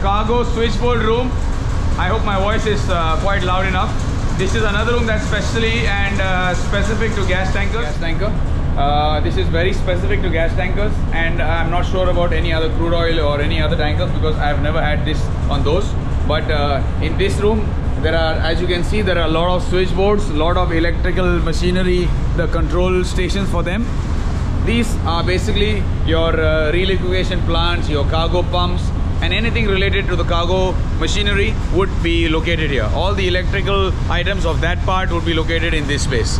cargo switchboard room. I hope my voice is uh, quite loud enough. This is another room that's specially and uh, specific to gas tankers. Gas tanker. Uh, this is very specific to gas tankers and I'm not sure about any other crude oil or any other tankers because I've never had this on those. But uh, in this room, there are, as you can see, there are a lot of switchboards, a lot of electrical machinery, the control stations for them. These are basically your uh, reliquefaction plants, your cargo pumps, and anything related to the cargo machinery would be located here. All the electrical items of that part would be located in this space.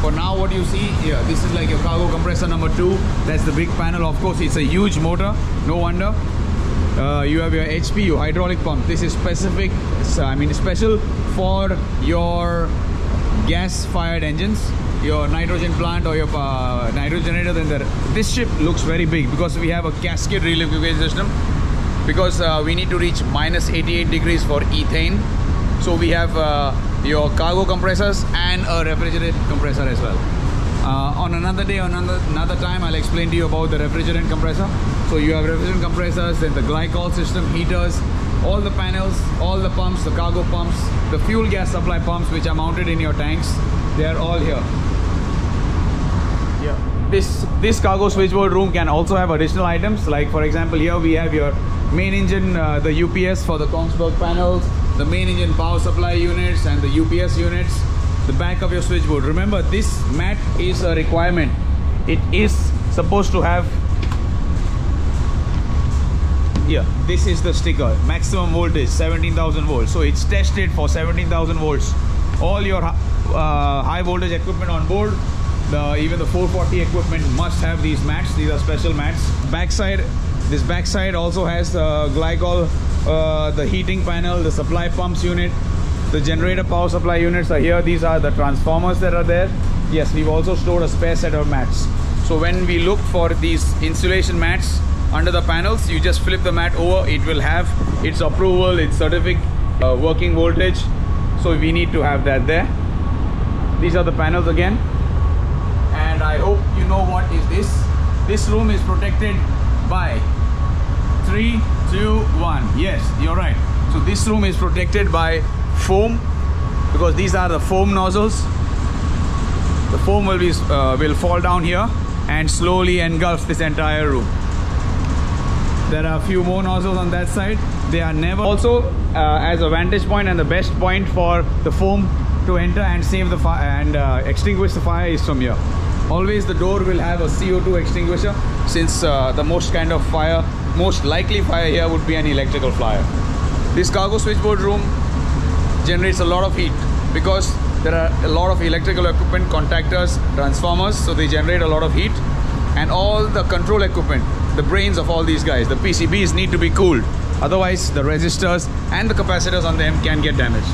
For now, what you see here, this is like your cargo compressor number two. That's the big panel. Of course, it's a huge motor. No wonder. Uh, you have your HPU hydraulic pump. This is specific. I mean, special for your gas-fired engines your nitrogen plant or your uh, nitrogenator then there this ship looks very big because we have a cascade reliquefaction system because uh, we need to reach minus 88 degrees for ethane. So we have uh, your cargo compressors and a refrigerant compressor as well. Uh, on another day on another, another time I'll explain to you about the refrigerant compressor. So you have refrigerant compressors then the glycol system heaters all the panels all the pumps the cargo pumps the fuel gas supply pumps which are mounted in your tanks they are all here. Yeah. This this cargo switchboard room can also have additional items like for example here we have your main engine uh, the UPS for the Kongsberg panels the main engine power supply units and the UPS units the back of your switchboard. Remember this mat is a requirement. It is supposed to have yeah this is the sticker. Maximum voltage 17,000 volts. So it's tested for 17,000 volts. All your uh, high voltage equipment on board the even the 440 equipment must have these mats. These are special mats. Backside this backside also has the glycol uh, the heating panel the supply pumps unit the generator power supply units are here. These are the transformers that are there. Yes we've also stored a spare set of mats. So when we look for these insulation mats under the panels you just flip the mat over it will have its approval its certificate uh, working voltage. So we need to have that there. These are the panels again. And I hope you know what is this. This room is protected by three two one. Yes you're right. So this room is protected by foam because these are the foam nozzles. The foam will be uh, will fall down here and slowly engulf this entire room there are a few more nozzles on that side. They are never also uh, as a vantage point and the best point for the foam to enter and save the fire and uh, extinguish the fire is from here. Always the door will have a CO2 extinguisher since uh, the most kind of fire most likely fire here would be an electrical fire. This cargo switchboard room generates a lot of heat because there are a lot of electrical equipment contactors transformers so they generate a lot of heat and all the control equipment the brains of all these guys the PCBs need to be cooled. Otherwise the resistors and the capacitors on them can get damaged.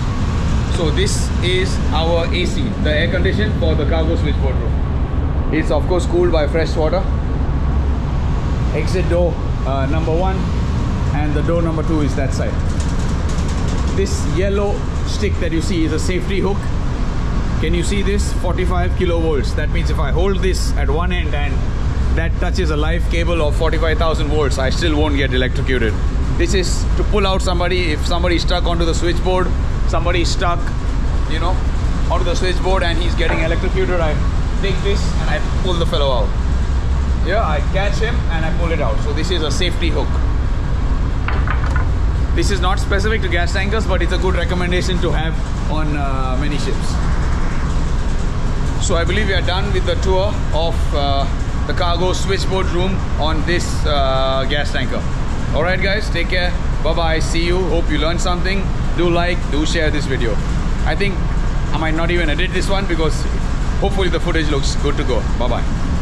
So this is our AC the air condition for the cargo switchboard room. It's of course cooled by fresh water. Exit door uh, number one and the door number two is that side. This yellow stick that you see is a safety hook. Can you see this? 45 kilovolts. That means if I hold this at one end and that touches a live cable of 45,000 volts I still won't get electrocuted. This is to pull out somebody if somebody stuck onto the switchboard somebody stuck you know onto the switchboard and he's getting electrocuted I take this and I pull the fellow out. Yeah I catch him and I pull it out. So this is a safety hook. This is not specific to gas tankers but it's a good recommendation to have on uh, many ships. So I believe we are done with the tour of uh, the cargo switchboard room on this uh, gas tanker. All right guys take care. Bye bye see you. Hope you learned something. Do like do share this video. I think i might not even edit this one because hopefully the footage looks good to go. Bye bye